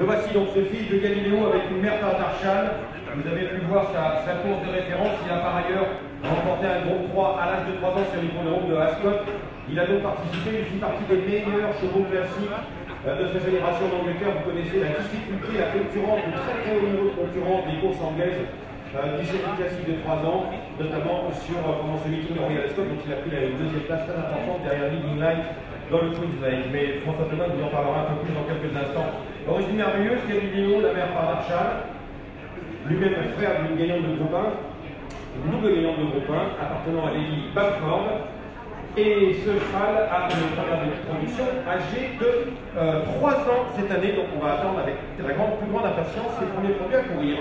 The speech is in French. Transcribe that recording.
Voici donc ce fils de Galiléo avec une mère par Darchal. Vous avez pu voir sa, course de référence. Il a par ailleurs remporté un groupe 3 à l'âge de 3 ans sur l'hippodrome de Ascot. Il a donc participé, il fait partie des meilleurs chevaux classiques euh, de sa génération d'Angleterre. Vous connaissez la difficulté, la concurrence, le très très haut niveau de concurrence des courses anglaises euh, du circuit classique de 3 ans, notamment sur, ce meeting de Royal Ascot, donc il a pris la deuxième place très importante derrière Leading Light dans le Queen's. Mais François Thomas vous en parlera un peu plus dans quelques instants. Origine merveilleuse, vidéo, la mère par lui-même frère d'une gagnante de groupe 1, une double gagnante de groupe 1, appartenant à Lady Bamford. Et ce cheval a une première de production âgé de 3 euh, ans cette année, donc on va attendre avec la grande, plus grande impatience ses premiers produits à courir.